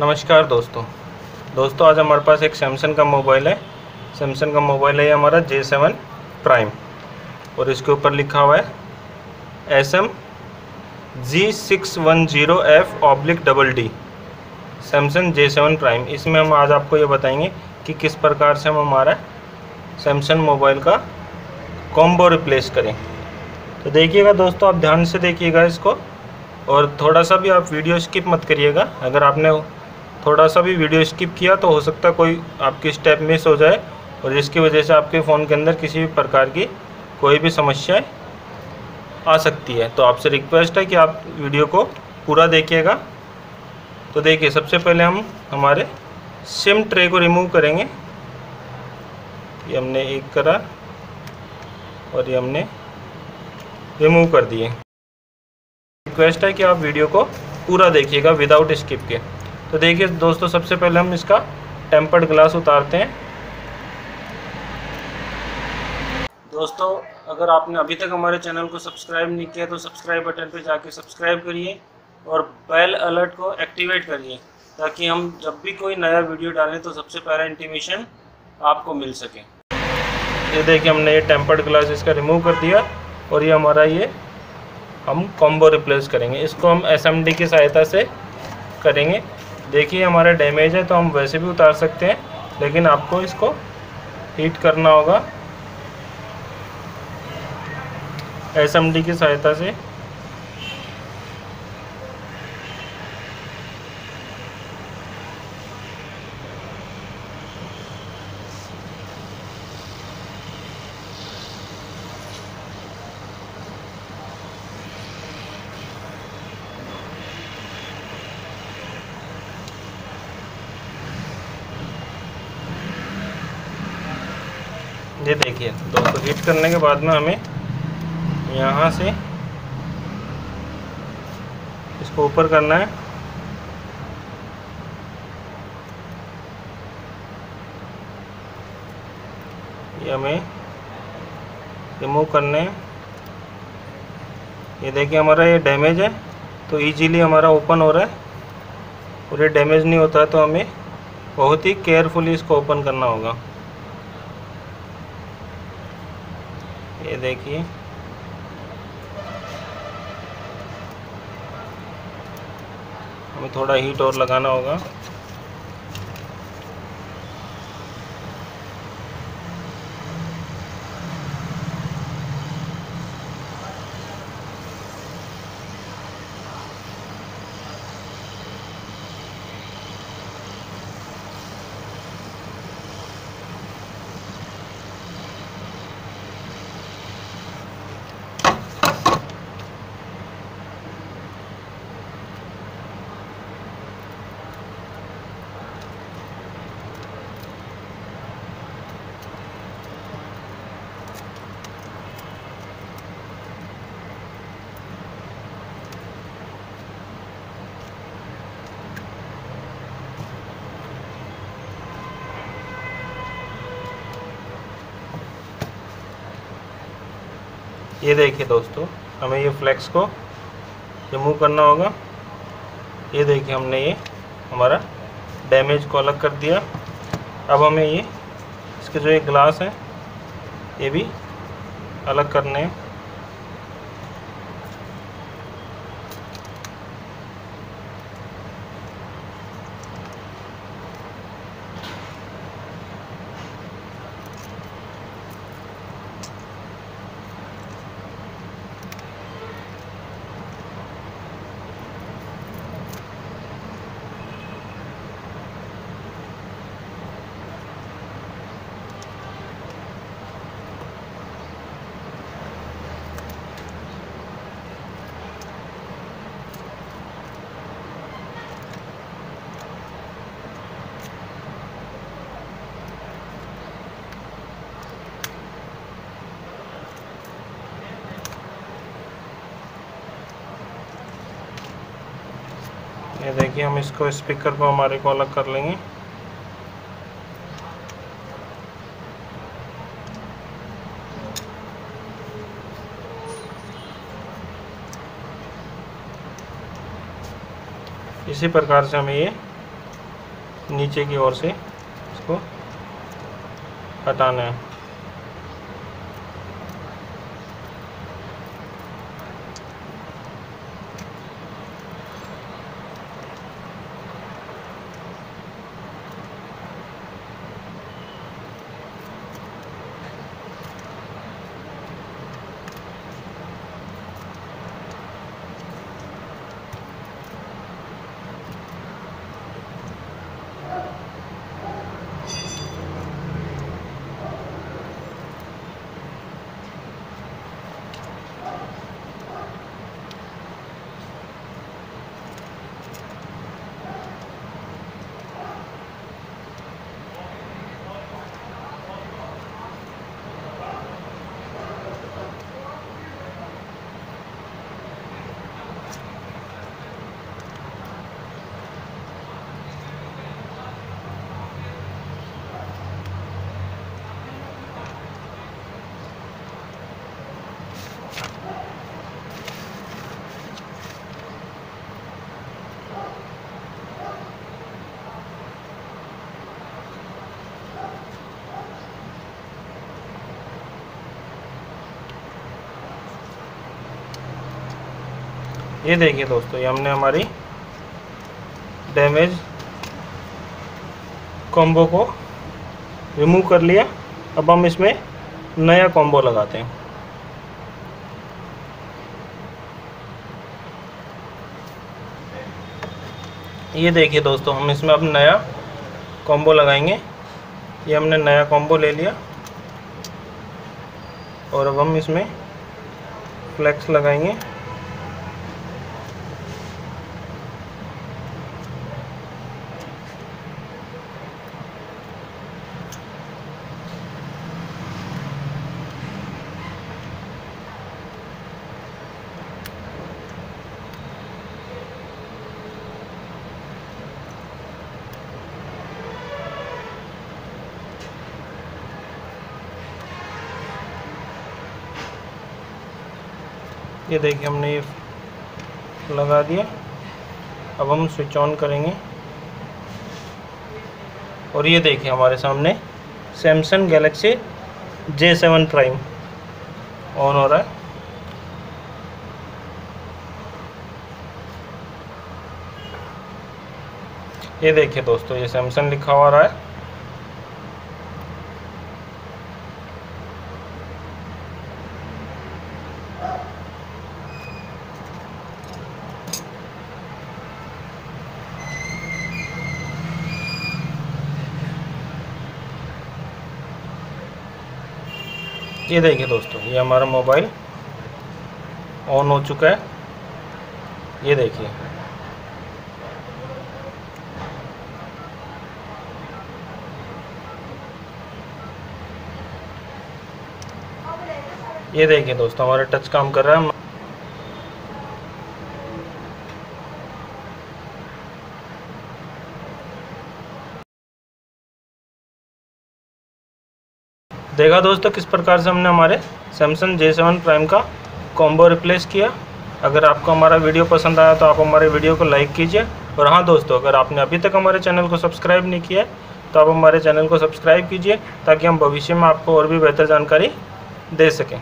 नमस्कार दोस्तों। दोस्तों, आज हमारे पास एक सैमसंग का मोबाइल है। सैमसंग का मोबाइल है हमारा जे सेवन प्राइम और इसके ऊपर लिखा हुआ है S M G six one zero F oblique double D Samsung J seven prime इसमें हम आज आपको ये बताएँगे कि किस प्रकार से हम हमारा सैमसंग मोबाइल का कॉम्बो रिप्लेस करें। तो देखिएगा दोस्तों, आप ध्यान से देखिएगा इसको। और थोड़ा सा भी आप वीडियो स्किप मत करिएगा। अगर आपने थोड़ा सा भी वीडियो स्किप किया तो हो सकता कोई आपकी स्टेप मिस हो जाए और जिसकी वजह से आपके फ़ोन के अंदर किसी भी प्रकार की कोई भी समस्याएँ आ सकती है। तो आपसे रिक्वेस्ट है कि आप वीडियो को पूरा देखिएगा। तो देखिए, सबसे पहले हम हमारे सिम ट्रे को रिमूव करेंगे। ये हमने एक करा और ये हमने रिमूव कर दिए। रिक्वेस्ट है कि आप वीडियो को पूरा देखिएगा विदाउट स्किप के। तो देखिए दोस्तों, सबसे पहले हम इसका टेम्पर्ड ग्लास उतारते हैं। दोस्तों, अगर आपने अभी तक हमारे चैनल को सब्सक्राइब नहीं किया तो सब्सक्राइब बटन पर जाके सब्सक्राइब करिए और बेल अलर्ट को एक्टिवेट करिए, ताकि हम जब भी कोई नया वीडियो डालें तो सबसे पहला इंटीमेशन आपको मिल सके। ये देखिए, हमने ये टेम्पर्ड ग्लास इसका रिमूव कर दिया और ये हमारा ये हम कॉम्बो रिप्लेस करेंगे। इसको हम एसएमडी की सहायता से करेंगे। देखिए, हमारा डैमेज है तो हम वैसे भी उतार सकते हैं, लेकिन आपको इसको हीट करना होगा। एसएमडी की सहायता से ये देखिए दोस्तों हीट करने के बाद में हमें यहाँ से इसको ऊपर करना है। ये हमें रिमूव करने ये देखिए, हमारा ये डैमेज है तो इजीली हमारा ओपन हो रहा है। और ये डैमेज नहीं होता है तो हमें बहुत ही केयरफुली इसको ओपन करना होगा। देखिए। हमें थोड़ा हीट और लगाना होगा। ये देखिए दोस्तों, हमें ये फ्लैक्स को रिमूव करना होगा। ये देखिए हमने ये हमारा डैमेज को अलग कर दिया। अब हमें ये, इसके जो ये ग्लास है, ये भी अलग करने हैं। ये देखिए, हम इसको स्पीकर को हमारे को अलग कर लेंगे। इसी प्रकार से हमें ये नीचे की ओर से इसको हटाना है। ये देखिए दोस्तों, ये हमने हमारी डैमेज कॉम्बो को रिमूव कर लिया। अब हम इसमें नया कॉम्बो लगाते हैं। ये देखिए दोस्तों, हम इसमें अब नया कॉम्बो लगाएँगे। ये हमने नया कॉम्बो ले लिया। और अब हम इसमें फ्लेक्स लगाएँगे। ये देखिए हमने ये लगा दिया। अब हम स्विच ऑन करेंगे। और ये देखिए हमारे सामने Samsung Galaxy J seven prime on हो रहा है। ये देखिए दोस्तों, ये सैमसंग लिखा हुआ रहा है। ये देखिए दोस्तों, ये हमारा मोबाइल ऑन हो चुका है। ये देखिए ये देखिए दोस्तों, हमारा टच काम कर रहा है। देखा दोस्तों, किस प्रकार से हमने हमारे सैमसंग जे सेवन प्राइम का कॉम्बो रिप्लेस किया। अगर आपको हमारा वीडियो पसंद आया तो आप हमारे वीडियो को लाइक कीजिए। और हाँ दोस्तों, अगर आपने अभी तक हमारे चैनल को सब्सक्राइब नहीं किया तो आप हमारे चैनल को सब्सक्राइब कीजिए, ताकि हम भविष्य में आपको और भी बेहतर जानकारी दे सकें।